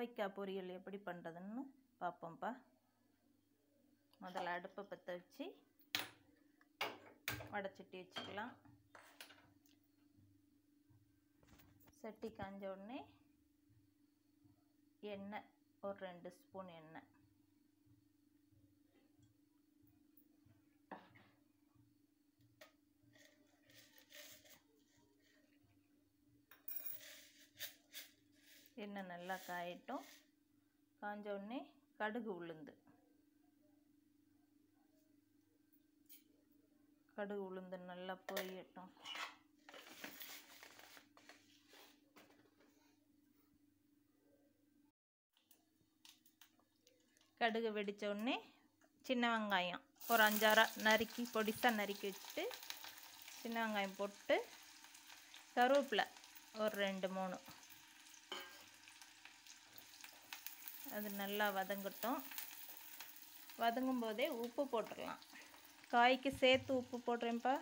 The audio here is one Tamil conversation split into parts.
கோவைக்காய் பொரியல் எப்படி பண்ணுறதுன்னு பார்ப்போம்ப்பா முதல்ல அடுப்பை பற்ற வச்சு வடச்சட்டி வச்சுக்கலாம். சட்டி காஞ்ச உடனே எண்ணெய் ஒரு ரெண்டு ஸ்பூன் எண்ணெய். எண்ணெய் நல்லா காயட்டும். காஞ்ச உடனே கடுகு உளுந்து. கடுகு உளுந்து நல்லா பொரியட்டும். கடுகு வெடித்த உடனே சின்ன வெங்காயம் ஒரு அஞ்சாறு நறுக்கி பொடிசாக நறுக்கி வச்சுட்டு சின்ன வெங்காயம் போட்டு கருவேப்பிலை ஒரு ரெண்டு மூணு. அது நல்லா வதங்கட்டும். வதங்கும் போதே உப்பு போட்டுடலாம் காய்க்கு சேர்த்து உப்பு போடுறேன்ப்பா.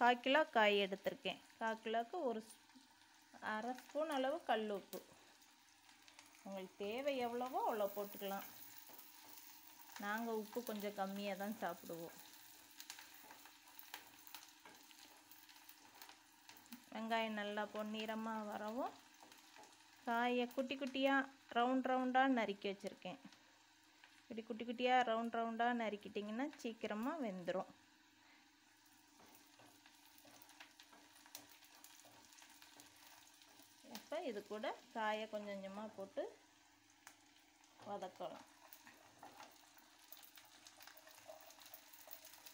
கால் கிலோ காய் எடுத்திருக்கேன். கால் கிலோவுக்கு ஒரு அரை ஸ்பூன் அளவு கல் உப்பு. உங்களுக்கு தேவை எவ்வளவோ அவ்வளோ போட்டுக்கலாம். நாங்கள் உப்பு கொஞ்சம் கம்மியாக தான் சாப்பிடுவோம். வெங்காயம் நல்லா பொன்னிறமாக வரவும் காயை குட்டி குட்டியாக ரவுண்ட் ரவுண்டாக நறுக்கி வச்சுருக்கேன். இப்படி குட்டி குட்டியாக ரவுண்ட் ரவுண்டாக நறுக்கிட்டிங்கன்னா சீக்கிரமாக வெந்துடும் இப்போ இது கூட காயை கொஞ்சம் கொஞ்சமாக போட்டு வதக்கலாம்.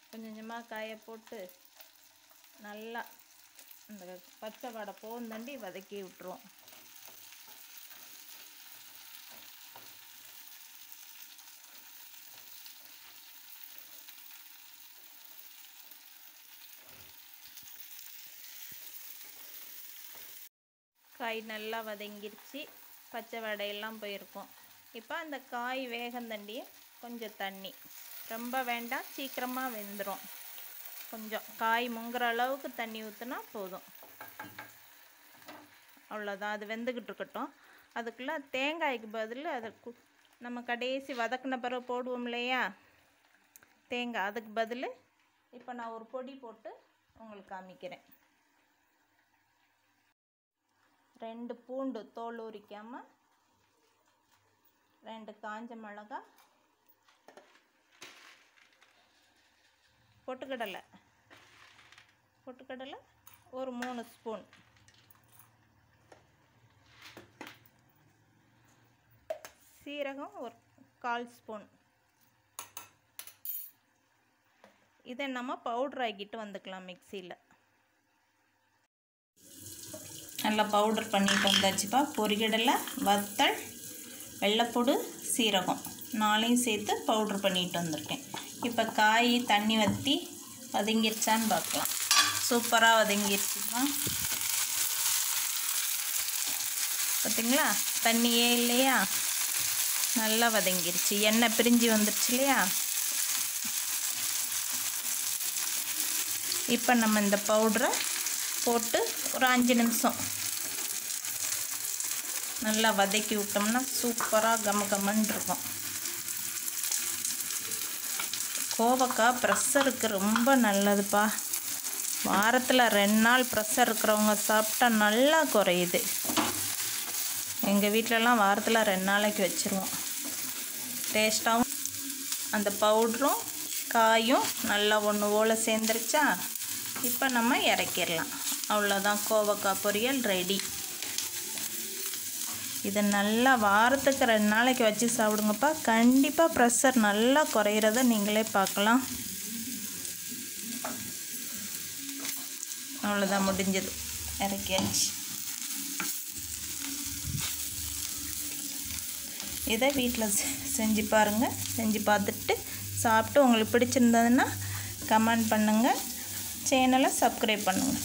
கொஞ்சம் கொஞ்சமாக காயை போட்டு நல்லா இந்த பச்சை வடை போந்தண்டி வதக்கி விட்டுருவோம் காய் நல்லா வதங்கிருச்சு. பச்சை வடையெல்லாம் போயிருக்கும். இப்போ அந்த காய் வேகந்தண்டியை கொஞ்சம் தண்ணி. ரொம்ப வேண்டாம் சீக்கிரமாக வெந்துடும் கொஞ்சம். காய் முங்குற அளவுக்கு தண்ணி ஊற்றினா போதும். அவ்வளோதான் அது வெந்துக்கிட்டு இருக்கட்டும். அதுக்குள்ளே தேங்காய்க்கு பதில் அதை நம்ம கடைசி வதக்கின பிறகு போடுவோம் இல்லையா? தேங்காய். அதுக்கு பதில் இப்போ நான் ஒரு பொடி போட்டு உங்களுக்கு காமிக்கிறேன். ரெண்டு பூண்டு தோல் உரிக்காமல் ரெண்டு காஞ்ச மிளகா பொட்டுக்கடலை. பொட்டுக்கடலை ஒரு மூணு ஸ்பூன். சீரகம் ஒரு கால் ஸ்பூன். இதை நம்ம பவுட்ரு ஆக்கிட்டு வந்துக்கலாம் மிக்சியில். நல்லா பவுடர் பண்ணிட்டு வந்தாச்சுப்பா. பொரிகடலை வத்தல் வெள்ளைப்பூடு சீரகம். நாளையும் சேர்த்து பவுட்ரு பண்ணிட்டு வந்திருக்கேன். இப்போ காய் தண்ணி வற்றி வதங்கிருச்சான்னு பார்க்கலாம். சூப்பராக வதங்கிருச்சுப்பா. பார்த்திங்களா தண்ணியே இல்லையா? நல்லா வதங்கிருச்சு. எண்ணெய் பிரிஞ்சு வந்துருச்சு இல்லையா? இப்போ நம்ம இந்த பவுடரை போட்டு ஒரு அஞ்சு நிமிஷம். நல்லா வதக்கி விட்டோம்னா சூப்பராக கம கமன்னு இருக்கும். கோவக்காய் ப்ரெஷருக்கு ரொம்ப நல்லதுப்பா. வாரத்தில் ரெண்டு நாள் ப்ரெஷர் இருக்கிறவங்க சாப்பிட்டா நல்லா குறையுது. எங்கள் வீட்டிலலாம் வாரத்தில் ரெண்டு நாளைக்கு வச்சுருவோம். டேஸ்ட்டாகவும் அந்த பவுட்ரும் காயும் நல்லா ஒன்று ஓலை சேர்ந்துருச்சா? இப்போ நம்ம இறக்கிடலாம். அவ்வளோதான் கோவக்காய் பொரியல் ரெடி இதை நல்லா வாரத்துக்கு ரெண்டு நாளைக்கு வச்சு சாப்பிடுங்கப்பா. கண்டிப்பாக ப்ரெஷர் நல்லா குறையிறத நீங்களே பார்க்கலாம். அவ்வளோதான் முடிஞ்சது. இறக்கியாச்சு. இதை வீட்டில் செஞ்சு பாருங்கள் செஞ்சு பார்த்துட்டு சாப்பிட்டு உங்களுக்கு பிடிச்சிருந்ததுன்னா கமெண்ட் பண்ணுங்கள் சேனலை சப்ஸ்கிரைப் பண்ணுங்கள்